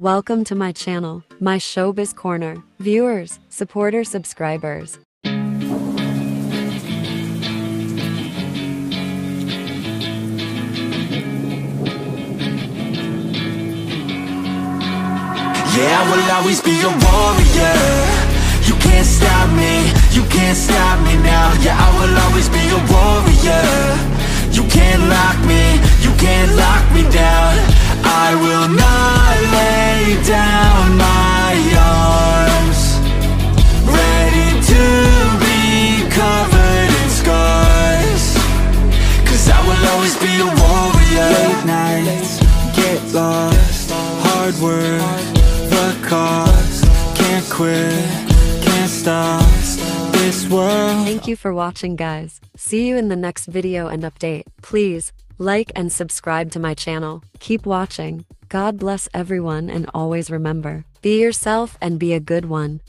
Welcome to my channel, my showbiz corner. Viewers, supporters, subscribers. Yeah, I will always be a warrior You can't stop me, you can't stop me now Yeah, I will be a warrior Late nights, get lost Hard work, the Can't quit, can't stop This world Thank you for watching guys. See you in the next video and update. Please, like and subscribe to my channel. Keep watching. God bless everyone and always remember, be yourself and be a good one.